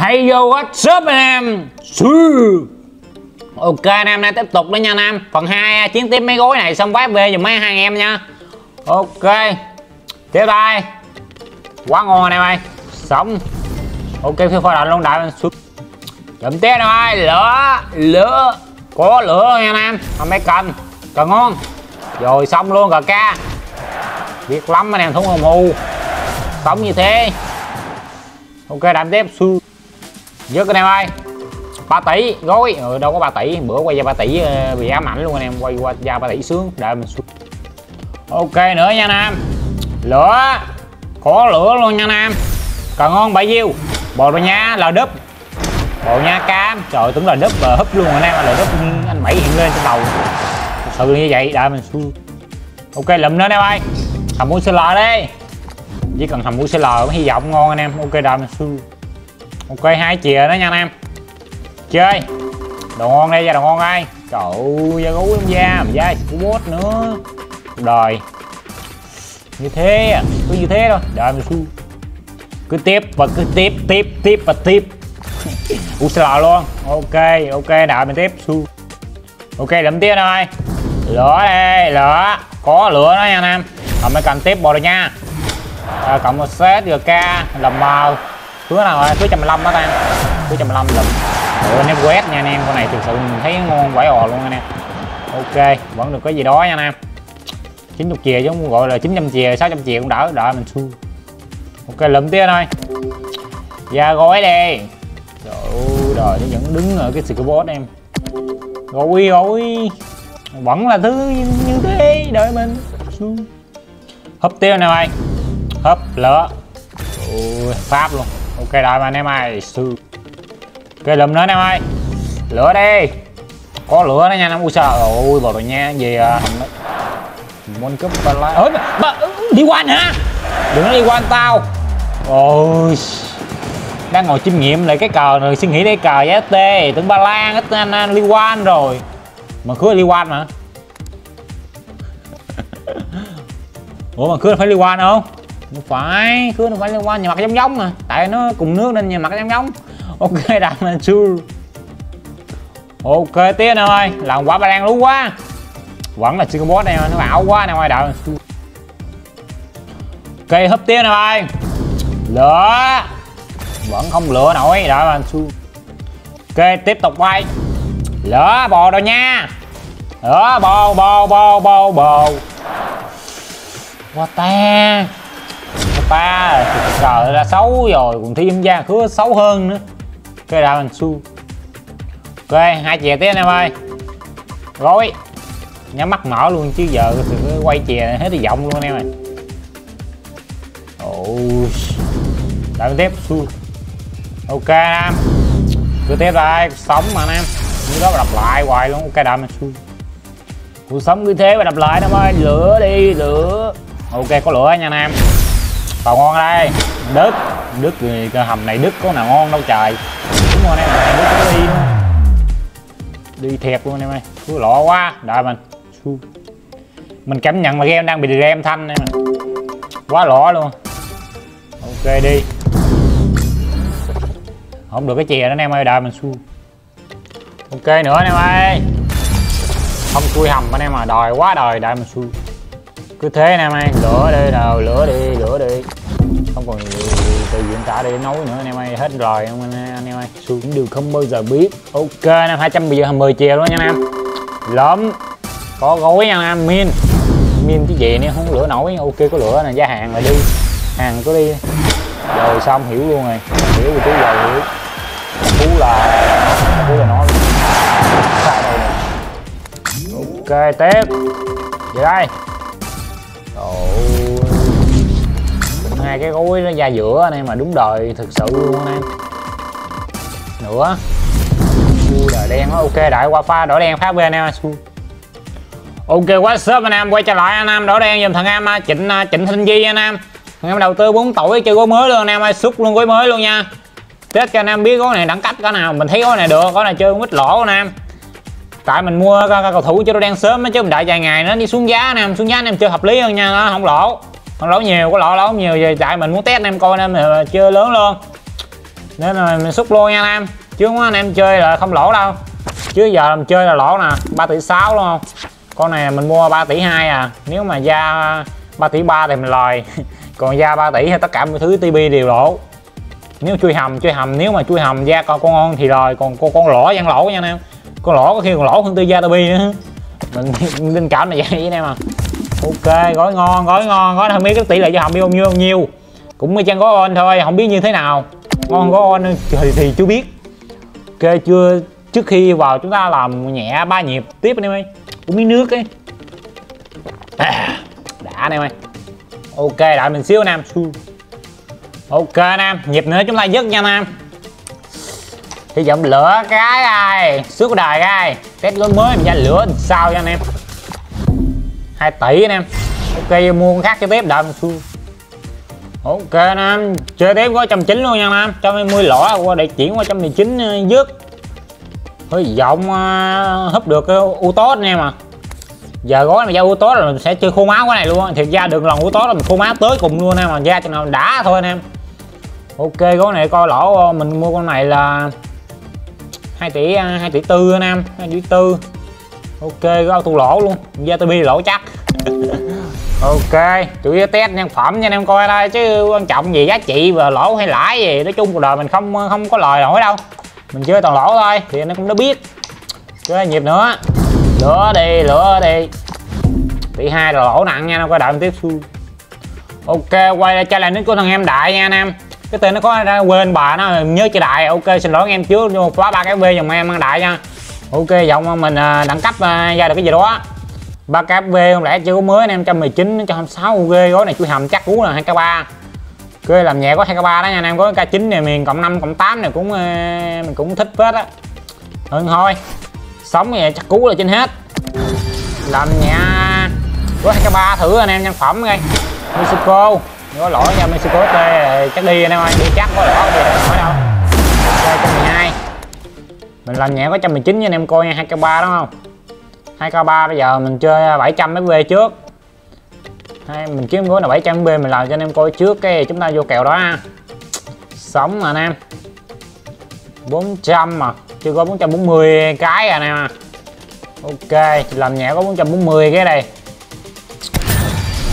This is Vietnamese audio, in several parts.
Hey yo what's up anh em Ok anh em nay tiếp tục nữa nha anh em Phần 2 à, chiến tiếp mấy gối này, xong vác về giùm mấy hai anh em nha. Ok. Tiếp đây. Quá ngon anh em ơi Sống Ok phiêu pha lệnh luôn đại anh xuất Chậm tiếp anh em ơi Lửa Lửa. Có lửa nha anh em Không mấy cần. Cần ngon Rồi, xong luôn rồi ca. Biết lắm anh em thúng hồng hù. Sống như thế. Ok đạm tiếp xuống Dứt anh em ơi. 3 tỷ gói. Ừ, đâu có 3 tỷ. Bữa quay ra 3 tỷ ờ, bị ám ảnh luôn anh em. Quay qua ra 3 tỷ sướng. Đợi mình xuống ok nữa nha nam. Lửa. Có lửa luôn nha nam. Em cần ngon bao nhiêu? Bò rồi nha là đúp. Bò nha cam. Trời tưởng là đúp và húp luôn anh em là đúp anh bảy hiện lên trên đầu. Thật sự như vậy đợi mình xuống. Ok lụm nữa anh em ơi. Hầm mua xe lò đi. Chỉ cần hầm mua xe lò mới hy vọng ngon anh em. Ok đợi mình xuống ok hai chìa đó nha anh em. Chơi. Đồ ngon đây ra đồ ngon đây trời ơi da gấu em da mà da của bốt nữa. Đời. Như thế à cứ như thế thôi. Đợi mình su cứ tiếp và cứ tiếp tiếp tiếp và tiếp. U xe lò luôn. Ok ok đợi mình tiếp su ok lượm tiếp thôi lửa đây lửa. Có lửa đó nha anh em. Còn mới cần tiếp bò rồi nha. À, cộng một set gk làm màu. Hứa nào rồi thứ trăm đó ta thứ trăm lăm lụm Ủa, anh quét nha anh em con này thực sự mình thấy ngon vãi ò luôn anh em. Ok vẫn được cái gì đó nha anh em. 90 chìa chứ không gọi là 900 chìa 600 chìa cũng đỡ đợi mình xu ok lụm tiếp thôi ra dạ, gói đi. Trời ơi đời nó vẫn đứng ở cái boss em. Rồi rồi vẫn là thứ như thế đợi mình. Xu hấp tiêu nè mày hấp lửa. Ôi, pháp luôn ok đợi mà anh em ơi. Sư. Ok lùm nữa anh em ơi. Lửa đi. Có lửa đó nha nó ui sợ, ôi vào rồi nha về à, môn cúp ba la ơi bà, đi qua hả? Đừng có đi qua tao. Ôi đang ngồi chiêm nghiệm lại cái cờ rồi suy nghĩ đây cờ giá tê tưởng ba lan ít anh, anh liên quan rồi. Mà cứ liên quan mà. Ủa mà cứ phải liên quan không? Không phải, cứ phải liên quan, nhà mặt giống giống mà. Tại nó cùng nước nên nhà mặt giống giống. Ok đạt là chưa? Ok tiếp ơi, làm quả ba lan lú quá. Vẫn là siêu boss này nó ảo quá nè, ngoài đợi ok hấp tiếp nè ơi. Lửa. Vẫn không lửa nổi, đợi mà su ok, tiếp tục quay lửa bò rồi nha. Lửa bò bò bò bò bò qua ta ba rồi ra xấu rồi còn thêm da khứa xấu hơn nữa. Cái đạo mình su ok hai chè tiếp em ơi. Gói nhắm mắt mở luôn chứ giờ thì quay chè hết thì giọng luôn em ơi. Oh, đợi tiếp su ok em. Cứ tiếp đây sống mà anh em. Như đó mà đập lại hoài luôn ok đợi mình su cuộc sống cứ thế mà đập lại em ơi. Lửa đi lửa. Ok có lửa nha anh em còn ngon đây. Đứt đứt thì hầm này đứt có nào ngon đâu trời. Đúng rồi anh em này đứt có đi luôn đi thiệt luôn anh em ơi. Cứ lọ quá. Đợi mình. Mình cảm nhận là game đang bị game thanh em quá lọ luôn. Ok đi. Không được cái chè đó anh em ơi, đợi mình xu. Ok nữa anh em ơi. Không chui hầm anh em mà đòi quá đòi, đợi mình xu cứ thế anh em ơi lửa đi nào lửa đi lửa đi. Không còn tự diễn tả để nấu nữa anh em ơi hết rồi anh, anh em ơi. Xuống đường không bao giờ biết. Ok anh em hai trăm bây giờ 10 triệu luôn nha anh em. Lớn có gối nha anh em min. Min cái gì nữa không lửa nổi. Ok có lửa này giá hàng rồi đi. Hàng có đi. Rồi xong hiểu luôn rồi. Hiểu rồi chú rồi hiểu. Chú là chú là nó sai đâu ok tiếp. Về đây. Hai cái gối nó ra giữa anh em mà đúng đời thực sự luôn anh em. Nữa. Ui, đời đen nó ok đại qua pha đỏ đen phát bên em ok quá sớm anh em quay trở lại anh em. Đỏ đen dùm thằng em trịnh trịnh thanh di anh em. Thằng em đầu tư 4 tuổi chơi gối mới luôn anh em ơi. Xúc luôn gối mới luôn nha. Test cho anh em biết gối này đẳng cấp cái nào mình thấy gối này được gối này chơi không ít lỗ anh em. Tại mình mua cầu thủ cho nó đen sớm chứ mình đợi vài ngày nó đi xuống giá nè xuống giá anh em chơi hợp lý hơn nha nó không lỗ con lỗ nhiều, có lỗ lỗ nhiều về chạy mình muốn test anh em coi anh em chơi lớn luôn. Nên là mình xúc luôn nha anh em. Chứ không anh em chơi là không lỗ đâu. Chứ giờ làm chơi là lỗ nè 3 tỷ 6 luôn không? Con này mình mua 3 tỷ 2 à. Nếu mà ra 3 tỷ 3 thì mình lời còn ra 3 tỷ hay tất cả mọi thứ TB đều lỗ. Nếu chui hầm chui hầm. Nếu mà chui hầm ra con con ngon thì rồi còn con con lỗ vẫn lỗ nha anh em. Con lỗ có khi còn lỗ hơn tư gia TB nữa. Mình linh cảm là vậy anh em à ok gói ngon gói ngon. Gói không biết cái tỷ lệ cho hầm bao nhiêu bao nhiêu. Cũng mới chăng gói on thôi không biết như thế nào. Ngon gói on thì, thì chưa biết. Ok chưa trước khi vào chúng ta làm nhẹ ba nhịp. Tiếp anh em ơi uống miếng nước ấy. À, đã anh em ơi. Ok đợi mình xíu nam ok nam nhịp nữa chúng ta dứt nha nam hy vọng lửa cái ai suốt đời ai. Test lớn mới mình ra lửa sao cho anh em. 2 tỷ anh em. Ok mua con khác cho tiếp đầm ok anh em. Chơi tiếp có trăm chín luôn nha anh em. Trăm mươi lỗ qua để chuyển qua trăm mười chín ờ, dứt. Hơi giọng uh, húp được cái u tốt anh em à. Giờ gói mà ra u tốt là mình sẽ chơi khô máu cái này luôn thiệt ra được lần u tốt là mình khô máu tới cùng luôn em. Mà ra cho nào đã thôi anh em. Ok gói này coi lỗ mình mua con này là 2 tỷ 2 tỷ tư anh em. 2 tỷ tư ok có auto lỗ luôn. Ra tôi bi lỗ chắc. Ok chủ yếu test nhân phẩm nha anh em coi đây chứ quan trọng gì giá trị và lỗ hay lãi gì. Nói chung cuộc đời mình không không có lời nổi đâu. Mình chơi toàn lỗ thôi thì nó cũng đã biết. Chơi nhịp nữa. Lửa đi lửa đi. Tỷ hai là lỗ nặng nha nó coi đợi tiếp. Su ok quay lại chơi lại nick của thằng em đại nha anh em. Cái tên nó có ra quên bà nó nhớ chơi đại. Ok xin lỗi anh em trước nhưng mà khóa ba cái v dòng em ăn đại nha ok, giọng mình à, đẳng cấp à, ra được cái gì đó ba k v không lẽ chưa có mới anh em 119 cho sáu, ok, gói này chui hầm, chắc cú là hai k ba. Ok, làm nhẹ có hai k ba đó nha, anh em, có k 9 này miền cộng năm, cộng tám này cũng à, mình cũng thích phết á. Hơn thôi. Sống thì chắc cú là trên hết. Làm nhẹ có hai k ba thử anh em nhân phẩm ngay Mexico, có lỗi nha, Mexico T, chắc đi anh em ơi, đi chắc có lỗi gì đâu. Nói đâu 212 mình làm nhẹ có 119 nha anh em coi nha 2k3 đúng không? 2k3 bây giờ mình chơi 700 fv trước. Hay mình kiếm gói là 700 b mình làm cho anh em coi trước cái chúng ta vô kèo đó ha. Sống mà anh em. 400 mà, chưa có 440 cái à anh em à ok, làm nhẹ có 440 cái đây.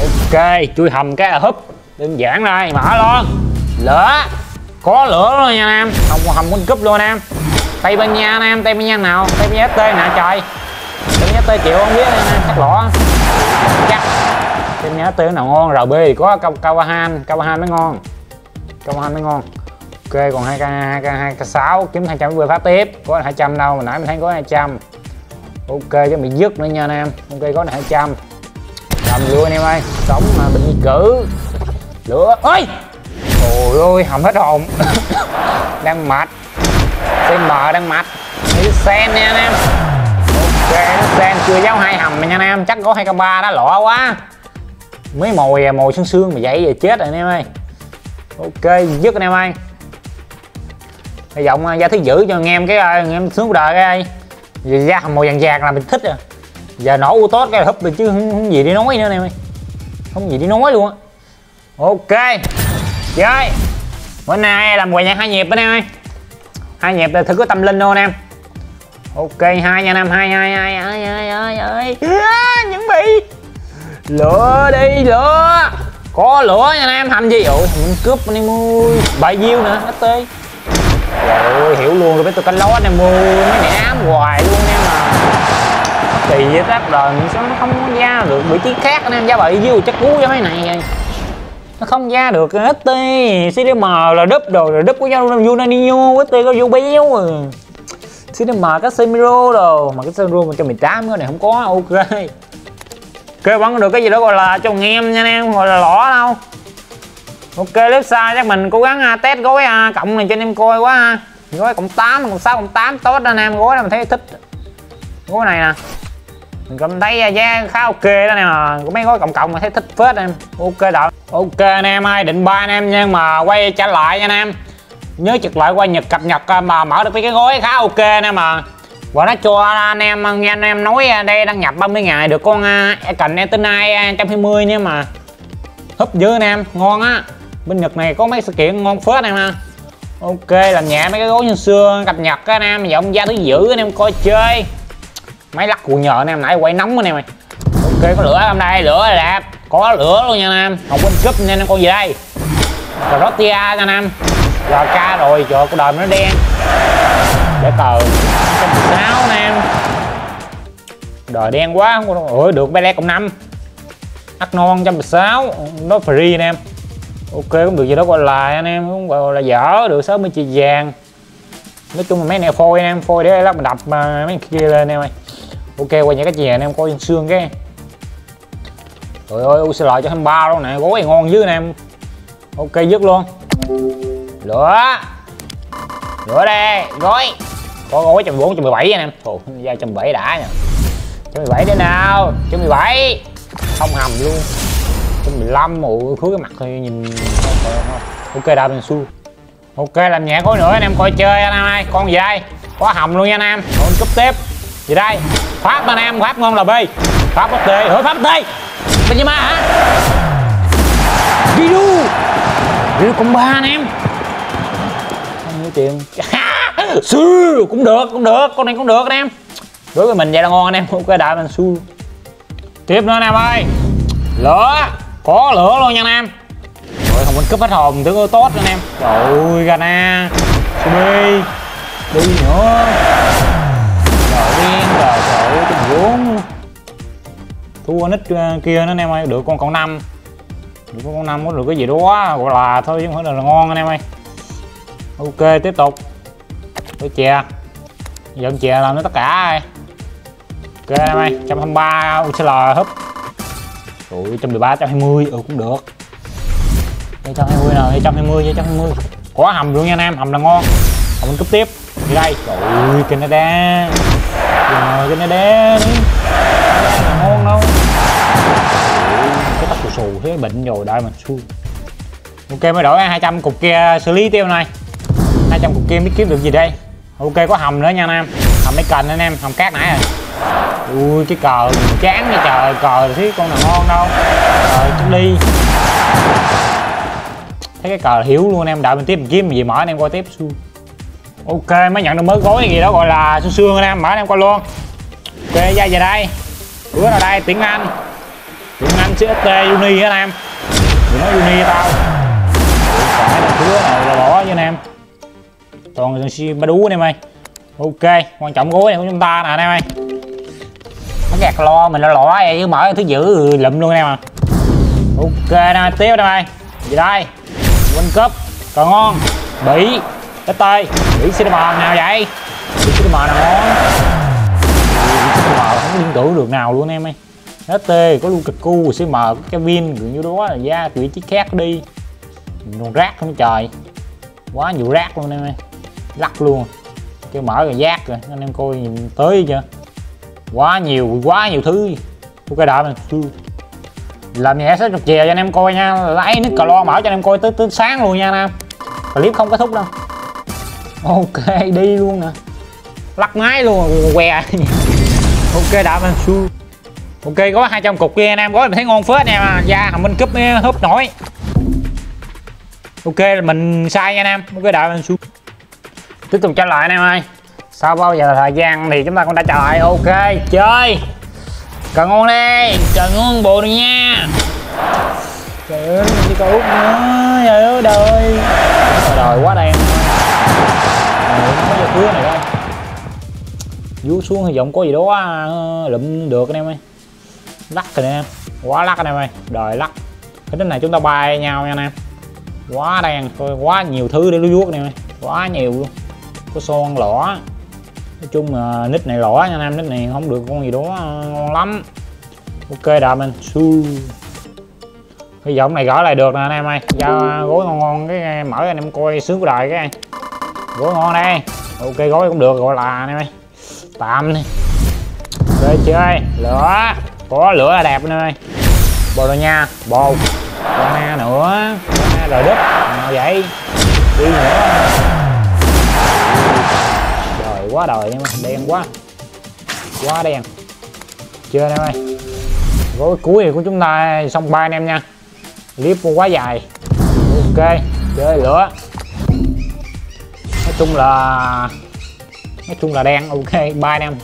Ok, chui hầm cái là húp. Đơn giản đây mở luôn. Lửa. Có lửa luôn nha anh em. Không hầm quân cúp luôn anh em tây ban nha anh em tây ban nha nào? Tây ban nha st nè, trời. Tây ban nha st chịu không biết anh em chắc lỏ chắc. Tây ban nha st nào ngon? Rb thì có Kawahan Kawahan mới ngon. Kawahan mới ngon. Ok, còn hai k hai k hai k sáu kiếm 200 vừa phát tiếp. Có 200 đâu, mà nãy mình thấy có 200 ok cho mình dứt nữa nha anh em. Ok, có 200 làm vui anh em ơi? Sống mà bình cử lửa. Ơi trời ơi hầm hết hồn. Đang mệt xem bờ đang mệt. Đi sen nha anh em. Ok sen chưa giáo hai hầm nha anh em. Chắc có hai con ba đó lọ quá. Mấy mồi à, mồi xương xương mà vậy về chết rồi anh em ơi. Ok dứt anh em ơi. Hy vọng à, ra thứ giữ cho anh em cái à, anh em xuống đời cái giờ ra màu vàng vàng là mình thích rồi giờ nổ u tốt cái húp được chứ không, không gì đi nói nữa anh em ơi. Không gì đi nói luôn á. Ok. Chơi bữa nay làm quà nhạc hai nhịp anh em ơi hai nhịp là thử có tâm linh luôn em? Ok, hai nha năm hai hai hai hai hai hai hai. Chuẩn bị. Lửa đi, lửa. Có lửa nha em hành gì? Ủa, thằng cướp anh em ơi. Bài diêu nữa st trời ơi, hiểu luôn rồi biết tôi canh ló anh em ơi mấy mẹ ám hoài luôn em mà. Kỳ với tác đời sao nó không ra được vị trí khác anh em giá bài diêu chắc cú cho mấy này nó không ra được ST CDM là đúp đồ rồi đúp của nhau Juninho ST có vô béo à. CDM các Semiro đồ mà cái Semiro 118 cái này không có ok. Ok bắn được cái gì đó gọi là cho em nha anh em gọi là lỏ đâu. Ok clip xa chắc mình cố gắng uh, test gói uh, cộng này cho anh em coi quá ha gói cộng 8 cộng 6 cộng 8 tốt anh em gói này mình thấy thích. Gói này nè mình cảm thấy giá khá ok đó nè mà có mấy gói cộng cộng mà thấy thích phết em. Ok đó ok anh em ơi định ba anh em nhưng mà quay trả lại nha anh em. Nhớ trực lại qua nhật, cập nhật à, mà mở được cái gói khá ok nè mà và nó cho anh em nghe anh em nói à, đây đăng nhập 30 ngày được con à, e cạnh em cạnh ai 120 nha mà. Húp dữ anh em, ngon á. Bên Nhật này có mấy sự kiện ngon phết em ha. Ok, làm nhẹ mấy cái gối như xưa, cập nhật á anh em, giọng da thứ dữ anh em coi chơi máy lắc cuộn nhợ anh em, nãy quay nóng anh em ơi. Ok, có lửa trong đây lửa là đẹp. Có lửa luôn nha anh em. Không quên cúp nên em con gì đây. Cờ rotia nha anh em. Ca rồi, trời cuộc đời nó đen. Để tờ. Sáu anh em. Đời đen quá, không có ủa, được bele cộng năm. Ắt non trăm sáu, nó free anh em. Ok, cũng được gì đó gọi là anh em, cũng gọi là dở, được 60 chị vàng. Nói chung là mấy này phôi anh em, phôi để lắp mình đập mà mấy kia lên em ơi ok quay những cái chè anh em coi xương cái. Trời ơi UCL cho 23 luôn nè gối ngon dữ anh em. Ok, dứt luôn. Lửa. Lửa đây, gói. Có gói trăm bốn, trăm mười bảy anh em. Ồ ra trăm bảy đã nha. Trăm mười bảy thế nào? Trăm mười bảy. Không hầm luôn. Trăm mười lăm, ồ, khứa cái mặt thì nhìn. Ok, đào mình xu. ok, làm nhẹ gói nữa anh em coi chơi anh em ơi. Con gì đây? Có hầm luôn nha anh em. Còn cúp tiếp gì đây? Pháp anh em, pháp ngon là b. Pháp bất tê hỡi pháp tê bên gì mà hả? Đi đu. Cũng ba anh em. Không nhiêu tiền sư, cũng được cũng được. Con này cũng được anh em. Đối với mình vậy là ngon anh em. Ok đại mình su tiếp nữa anh em ơi. Lửa có lửa luôn nha anh em. Rồi không muốn cướp hết hồn tướng tốt anh em. Trời ơi, gana. Đi đi nữa. 4 thua nít ờ, kia nó anh em ơi được con còn năm. Được con năm có được cái gì đó gọi là thôi chứ không phải là, ngon anh em ơi. Ok tiếp tục. Tôi chè. Giờ chè làm nó tất cả rồi ok anh em ơi trăm hai ba. Ucl húp. Rồi trăm mười ừ cũng được. Đây trăm hai mươi nào đây trăm hai mươi có hầm luôn nha anh em hầm là ngon. Hầm mình cúp tiếp. Đi đây. Trời ơi canada Ờ, rồi đe đi. Ngon đâu cái tóc xù xù thế bệnh rồi đợi mà, xui. Ok, mới đổi 200 cục kia xử lý tiêu này. 200 cục kia biết kiếm được gì đây? Ok, có hầm nữa nha anh em hầm mấy cành anh em, hầm cát nãy rồi. Ui, cái cờ chán cái trời, cờ thấy con nào ngon đâu. Ờ, rồi chúng đi. Thấy cái cờ hiểu luôn, em đợi mình tiếp, mình kiếm gì mở anh em coi tiếp, xui ok mới nhận được mới gói gì đó gọi là xương xương anh em mở anh em coi luôn. Ok ra về đây. Bữa nào đây? Tiếng anh. Tiếng anh CST uni anh em đừng nói uni tao? Phải là thứ này là bỏ với anh em? Toàn si ba đú anh em ơi. Ok quan trọng gối này của chúng ta nè anh em ơi. Nó gạt lo mình nó lỏ vậy chứ mở thứ dữ lụm luôn anh em à ok nè tiếp đây ơi gì đây? Quân cấp, còn ngon. Bỉ cái tay. Bị cinema mờ nào vậy? Bị cinema mờ nào đó. Mờ không liên tưởng được nào luôn em ơi. ST có Lukaku CM có Kevin kiểu như đó, là ra vị trí khác đi. Còn rác không trời. Quá nhiều rác luôn em ơi. Lắc luôn. Cái mở rồi giác rồi, anh em coi nhìn tới chưa? Quá nhiều quá nhiều thứ. Ok cái đợi mình làm nhẹ sẽ chụp chè cho anh em coi nha. Lấy nước cà lo mở cho anh em coi tới tới sáng luôn nha anh em. Clip không kết thúc đâu ok, đi luôn nè. Lắc máy luôn, què. Ok, đã mình su ok, có 200 cục kia anh em, có thấy ngon phết anh em à da hầm minh cúp eh, húp nổi. Ok, là mình sai nha anh em. Ok đợi mình su tiếp tục trả lại anh em ơi. Sau bao giờ thời gian thì chúng ta cũng đã trở lại. Ok, chơi. Cần ngon đi. Cần ngon bộ này nha. Trời ơi đi cầu út nữa. Trời ơi, đời. Đời quá đen rồi này thôi vú xuống thì giọng có gì đó ờ, lụm được anh em ơi. Lắc rồi anh em. Quá lắc anh em ơi. Đời lắc. Cái đích này chúng ta bay nhau nha anh em. Quá đen thôi quá nhiều thứ để lúa vuốt này quá nhiều luôn. Có son lỏ. Nói chung là nít này lỏ nha anh em nít này không được con gì đó ờ, ngon lắm. Ok đợi mình. Su. Hy vọng này gỡ lại được nè anh em ơi. Giao gối ngon ngon cái mở anh em coi sướng của đời cái gối ngon đây ok, gói cũng được, gọi là anh ơi tạm đi. Ok chơi. Lửa. Có lửa là đẹp anh bồ đồ nha bồ na nữa. Na rồi đất nào vậy? Đi nữa. Trời quá đời em đen quá. Quá đen. Chưa anh em ơi gói cuối của chúng ta xong ba anh em nha. Clip quá dài. Ok, chơi lửa chung là nói chung là đang ok ba anh em